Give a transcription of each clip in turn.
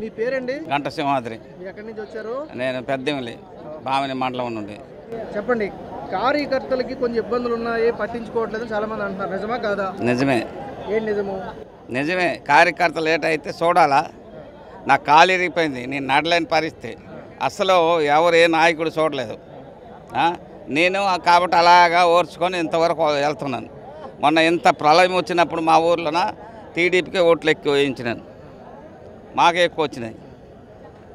మీ పేరండి? గంట సింహాద్రి. ఎక్కడి నుంచి వచ్చారు? నేను పెద్దమిలి బామిని మండలం నుండి. చెప్పండి కార్యకర్తలకి కొంచెం ఇబ్బందులు ఉన్నాయి పట్టించుకోవట్లేదు చాలా మంది అంటున్నారు. నిజమా కాదా? నిజమే. ఏం నిజము? నిజమే కార్యకర్త లేట్ అయితే చూడాలా? నా కాలు ఇరిగిపోయింది నేను నడలేని పరిస్థితి. అసలు ఎవరు ఏ నాయకుడు చూడలేదు. ఆ? నేను కాబట్టి అలాగా ఓర్చుకొని ఇంతవరకు వెళ్తున్నాను. మొన్న ఇంత ప్రళయం వచ్చినప్పుడు మా ఊర్లోన టీడీపీకి ఓట్లు ఎక్కువ వేయించినాను. మాకే ఎక్కువ వచ్చినాయి.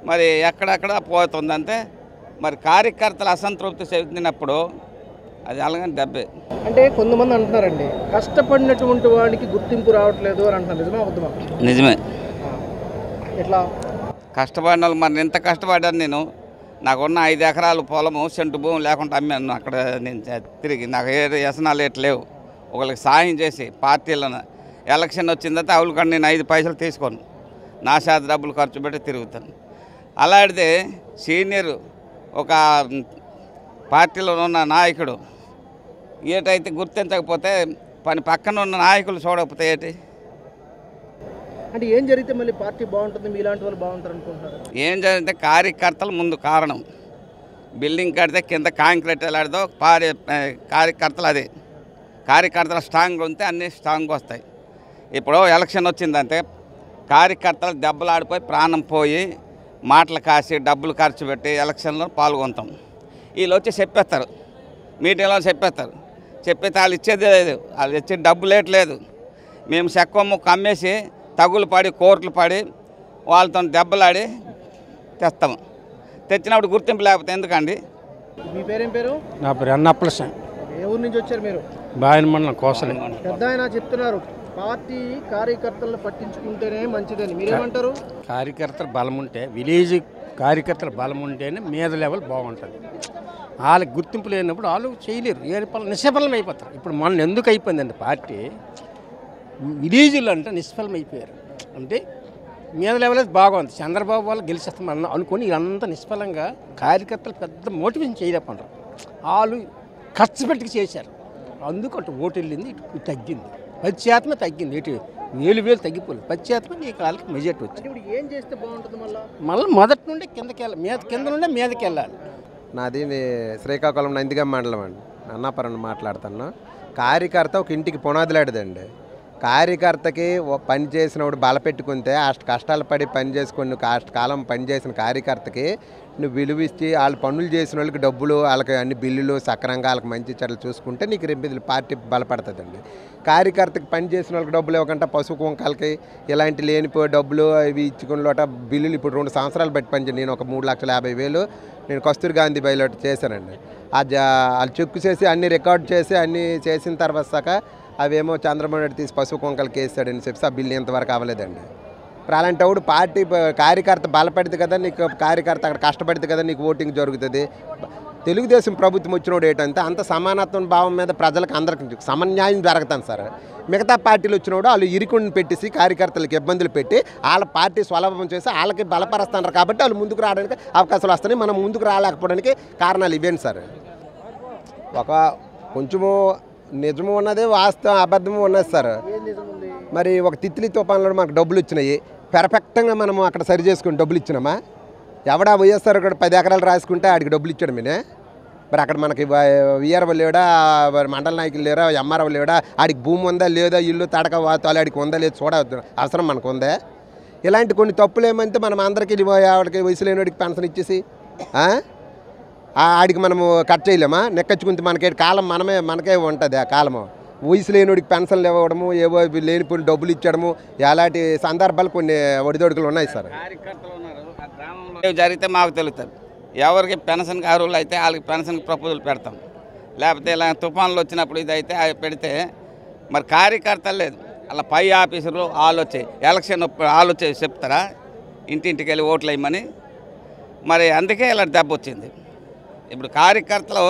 మరి ఎక్కడెక్కడ పోతుందంటే మరి కార్యకర్తలు అసంతృప్తి చెందినప్పుడు అది అలాగే దెబ్బే అంటే కొంతమంది అంటున్నారండి కష్టపడినటువంటి వాడికి గుర్తింపు రావట్లేదు అని అంటున్నారు. నిజమా అబద్ధమా నిజమే. ఎట్లా? కష్టపడిన వాళ్ళు మరి ఎంత కష్టపడ్డాను నేను? నాకున్న ఐదు ఎకరాలు పొలము సెంటు భూమి లేకుండా అమ్మాను. అక్కడ నేను తిరిగి నాకు ఏ వ్యసనాలు లేవు. ఒకరికి సాయం చేసి పార్టీలను ఎలక్షన్ వచ్చిందంటే అవులు కానీ నేను ఐదు పైసలు తీసుకోను. నా శాత డబ్బులు ఖర్చు పెట్టి తిరుగుతాను. అలాంటిది సీనియర్ ఒక పార్టీలో ఉన్న నాయకుడు ఏటైతే గుర్తించకపోతే పని పక్కన ఉన్న నాయకులు చూడకపోతే ఏంటి? అంటే ఏం జరిగితే మళ్ళీ పార్టీ బాగుంటుంది మీలాంటి వాళ్ళు బాగుంటారు అనుకుంటున్నారు? ఏం జరిగితే కార్యకర్తలు ముందు కారణం. బిల్డింగ్ కడితే కింద కాంక్రీట్ ఎలాడదో పారి కార్యకర్తలు అదే. కార్యకర్తలు స్ట్రాంగ్ ఉంటే అన్నీ స్ట్రాంగ్ వస్తాయి. ఇప్పుడు ఎలక్షన్ వచ్చిందంటే కార్యకర్తలు దెబ్బలాడిపోయి ప్రాణం పోయి మాటలు కాసి డబ్బులు ఖర్చు పెట్టి ఎలక్షన్లో పాల్గొంటాం. వీళ్ళు వచ్చి చెప్పేస్తారు. మీటింగ్లో చెప్పేస్తారు. చెప్పితే వాళ్ళు ఇచ్చేది లేదు. వాళ్ళు ఇచ్చే డబ్బు లేట్ లేదు. మేము చెక్క ముక్క అమ్మేసి తగులు పడి కోర్టులు పడి వాళ్ళతో దెబ్బలాడి తెస్తాము తెచ్చినప్పుడు గుర్తింపు లేకపోతే ఎందుకండి? మీ పేరేం పేరు? నా పేరు అన్నప్లసం ఏ ఊరు నుంచి వచ్చారు మీరు? బాయన మండలం కోసలి. పెద్ద ఆయన చెప్తున్నారు. పార్టీ కార్యకర్తలను పట్టించుకుంటేనే మంచిదని మీరేమంటారు? కార్యకర్తల బలం ఉంటే విలేజ్ కార్యకర్తల బలం ఉంటేనే మీద లెవెల్ బాగుంటుంది. వాళ్ళకి గుర్తింపు లేనప్పుడు వాళ్ళు చేయలేరు. ఏ పనులు నిష్ఫలం అయిపోతారు. ఇప్పుడు మొన్న ఎందుకు అయిపోయిందండి పార్టీ విలేజ్లో అంటే నిష్ఫలం అయిపోయారు. అంటే మీద లెవెల్ అయితే బాగుంది. చంద్రబాబు వాళ్ళు గెలిచేస్తాం అన్న అనుకొని వీళ్ళంతా నిష్ఫలంగా కార్యకర్తలు పెద్ద మోటివేషన్ చేయలేకపోతారు వాళ్ళు ఖర్చు పెట్టుకు చేశారు. అందుకు అటు ఓటు వెళ్ళింది ఇటు తగ్గింది. పది శాతమే తగ్గింది. ఇటు వేలు వేలు తగ్గిపోలేదు. పది శాతమే నీకు వాళ్ళకి మెజార్టీ వచ్చింది. ఏం చేస్తే బాగుంటుంది మళ్ళా? మళ్ళీ మొదటి నుండి కిందకి వెళ్ళాలి. మీద కింద నుండే మీదకి వెళ్ళాలి. నాది నే- శ్రీకాకుళం నందిగం మండలం అండి. అన్నాపురం మాట్లాడుతున్నా. కార్యకర్త ఒక ఇంటికి పునాదిలాడిదండి కార్యకర్తకి పని చేసినప్పుడు బలపెట్టుకుంటే అష్ట కష్టాలు పడి పని చేసుకొని నువ్వు కాష్ట కాలం పని చేసిన కార్యకర్తకి నువ్వు విలువ ఇచ్చి వాళ్ళు పనులు చేసిన వాళ్ళకి డబ్బులు వాళ్ళకి అన్ని బిల్లులు సక్రంగా వాళ్ళకి మంచి చెడ్డలు చూసుకుంటే నీకు రేపు పార్టీ బలపడుతుందండి. కార్యకర్తకి పని చేసిన వాళ్ళకి డబ్బులు ఇవ్వకుండా పశువు కుంకాలకి ఇలాంటి లేనిపో డబ్బులు ఇవి ఇచ్చుకున్న లోట బిల్లులు ఇప్పుడు రెండు సంవత్సరాలు బట్టి పనిచేయండి నేను ఒక మూడు లక్షల యాభై వేలు నేను కస్తూరి గాంధీ బయట చేశానండి. ఆ జా వాళ్ళు చెక్కు చేసి అన్ని రికార్డు చేసి అన్ని చేసిన తర్వాత అవేమో చంద్రబాబు నాయుడు తీసి పశువు కొంకలు కేసాడని చెప్పి ఆ బిల్లు ఇంతవరకు అవ్వలేదండి. ఇప్పుడు అలాంటప్పుడు పార్టీ కార్యకర్త బలపడితే కదా నీకు కార్యకర్త అక్కడ కష్టపడితే కదా నీకు ఓటింగ్ జరుగుతుంది. తెలుగుదేశం ప్రభుత్వం వచ్చినోడు ఏంటంటే అంత సమానత్వం భావం మీద ప్రజలకు అందరికి సమన్యాయం జరుగుతాను సార్. మిగతా పార్టీలు వచ్చినోడు వాళ్ళు ఇరుకుని పెట్టేసి కార్యకర్తలకు ఇబ్బందులు పెట్టి వాళ్ళ పార్టీ స్వలభం చేసి వాళ్ళకి బలపరుస్తున్నారు కాబట్టి వాళ్ళు ముందుకు రావడానికి అవకాశాలు వస్తాయి మనం ముందుకు రాలేకపోవడానికి కారణాలు ఇవేంటి సార్? ఒక కొంచెము నిజము ఉన్నది వాస్తవం అబద్ధము ఉన్నది సార్. మరి ఒక తిత్లీ తుఫాన్లో మనకు డబ్బులు వచ్చినాయి పెర్ఫెక్ట్గా మనము అక్కడ సరి చేసుకుని డబ్బులు ఇచ్చినామా ఎవడా వైఎస్ఆర్ అక్కడ పది ఎకరాలు రాసుకుంటే ఆడికి డబ్బులు ఇచ్చాడు మీనే? మరి అక్కడ మనకి విఆర్ఓ లేడా మరి మండల నాయకులు లేరా ఎంఆర్ఓ లేడా? ఆడికి భూమి ఉందా లేదా ఇల్లు తడక వాతాలు ఆడికి ఉందా లేదు చూడ అవసరం మనకు ఉందా ఇలాంటి కొన్ని తప్పులు ఏమంటే మనం అందరికీ ఆవిడకి వయసు లేనివాడికి పెన్షన్ ఇచ్చేసి ఆడికి మనము కట్ చేయలేమా? నెక్కచ్చుకుంటే మనకే కాలం మనమే మనకే ఉంటుంది ఆ కాలము. వయసు లేనివాడికి పెన్షన్లు ఇవ్వడము ఏవో లేనిపోయిన డబ్బులు ఇచ్చడము అలాంటి సందర్భాలు కొన్ని ఒడిదొడుకులు ఉన్నాయి సార్. జరిగితే మాకు తెలుస్తుంది ఎవరికి పెన్షన్కి అర్హులు అయితే వాళ్ళకి పెన్షన్ ప్రపోజల్ పెడతాం. లేకపోతే ఇలా తుఫాన్లు వచ్చినప్పుడు ఇది అయితే అవి పెడితే మరి కార్యకర్తలు లేదు. అలా పై ఆఫీసర్లు వాళ్ళు వచ్చాయి ఎలక్షన్ అప్పుడు వాళ్ళు వచ్చి చెప్తారా? ఇంటింటికి వెళ్ళి ఓట్లు వేయమని. మరి అందుకే ఇలా దెబ్బ వచ్చింది. ఇప్పుడు కార్యకర్తలు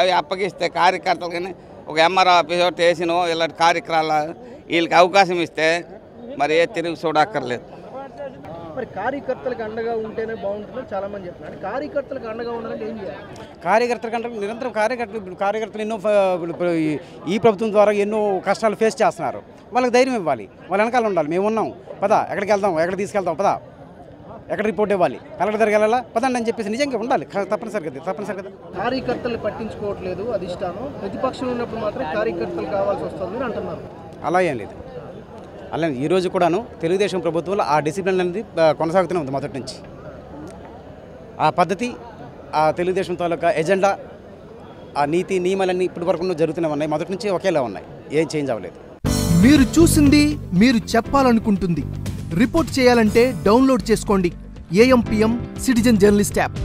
అవి అప్పగిస్తే కార్యకర్తలు కానీ ఒక ఎంఆర్ఓ ఆఫీస్ ఒకటి వేసినో ఇలాంటి కార్యక్రమాలు వీళ్ళకి అవకాశం ఇస్తే మరి ఏ తిరిగి చూడక్కర్లేదు. మరి కార్యకర్తలకు అండగా ఉంటేనే బాగుంటుందని చాలా మంది చెప్తున్నారు. అంటే కార్యకర్తలకు అండగా ఉండాలంటే ఏం చేయాలి? కార్యకర్తల కంటే నిరంతరం కార్యకర్తలు ఇప్పుడు కార్యకర్తలు ఎన్నో ఈ ప్రభుత్వం ద్వారా ఎన్నో కష్టాలు ఫేస్ చేస్తున్నారు. వాళ్ళకి ధైర్యం ఇవ్వాలి. వాళ్ళ వెనకాల ఉండాలి. మేము ఉన్నాం. పదా ఎక్కడికి వెళ్దాం ఎక్కడ తీసుకెళ్తాం పదా. ఎక్కడ రిపోర్ట్ ఇవ్వాలి? కలెక్టర్ దగ్గరికి వెళ్ళాలా? పదండి అని చెప్పేసి నిజంగా ఉండాలి. తప్పనిసరి కదా తప్పనిసరి కదా కార్యకర్తలు పట్టించుకోవట్లేదు అధిష్టానం. ప్రతిపక్షంలో ఉన్నప్పుడు మాత్రం కార్యకర్తలు కావాల్సి వస్తుంది అని అంటున్నారు. అలా ఏం లేదు. అలా ఈ రోజు కూడాను తెలుగుదేశం ప్రభుత్వంలో ఆ డిసిప్లిన్ అనేది కొనసాగుతూనే ఉంది మొదటి నుంచి. ఆ పద్ధతి ఆ తెలుగుదేశం తాలూకా ఎజెండా ఆ నీతి నియమాలన్నీ ఇప్పటి వరకు జరుగుతూనే ఉన్నాయి. మొదటి నుంచి ఒకేలా ఉన్నాయి. ఏం చేంజ్ అవ్వలేదు. మీరు చూసింది మీరు చెప్పాలనుకుంటుంది. రిపోర్ట్ చేయాలంటే డౌన్లోడ్ చేసుకోండి ఏఎంపిఎం సిటిజన్ జర్నలిస్ట్ యాప్.